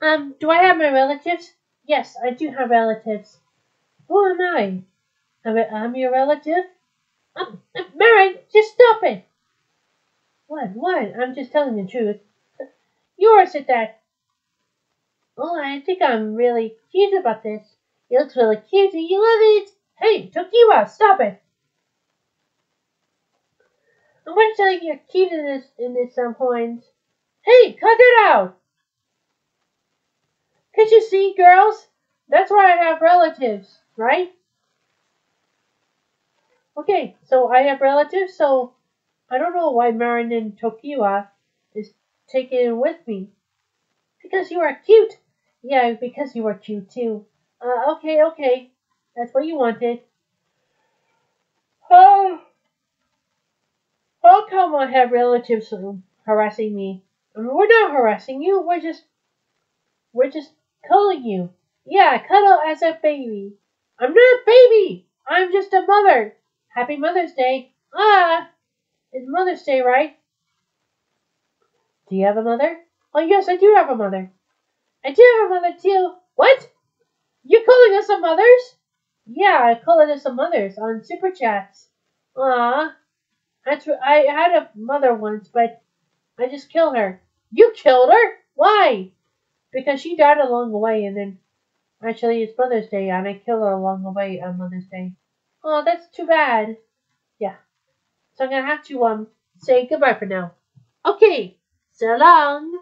Um, do I have my relatives? Yes, I do have relatives. Who am I? I'm your relative? Um, uh, Mary, just stop it. What? What? I'm just telling the truth. Yours at that. Oh, I think I'm really cute about this. It looks really cute. Do you love it? Hey, Tokiwa, stop it. I'm going to tell you you're cute in this in this um point. Hey, cut it out. Can't you see, girls? That's why I have relatives, right? Okay, so I have relatives, so I don't know why Marin and Tokiwa is taken with me. Because you are cute. Yeah, because you are cute too. Uh, okay, okay. That's what you wanted. Oh, how come I have relatives harassing me? I mean, we're not harassing you. We're just, we're just cuddling you. Yeah, cuddle as a baby. I'm not a baby. I'm just a mother. Happy Mother's Day. Ah, it's Mother's Day, right? Do you have a mother? Oh, yes, I do have a mother. I do have a mother, too. What? You're calling us a mothers? Yeah, I call it us a mothers on Super Chats. Ah, that's I had a mother once, but I just killed her. You killed her? Why? Because she died along the way, and then actually it's Mother's Day, and I killed her along the way on Mother's Day. Oh, that's too bad. Yeah. So I'm gonna have to um say goodbye for now. Okay. So long.